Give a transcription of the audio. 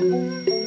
Música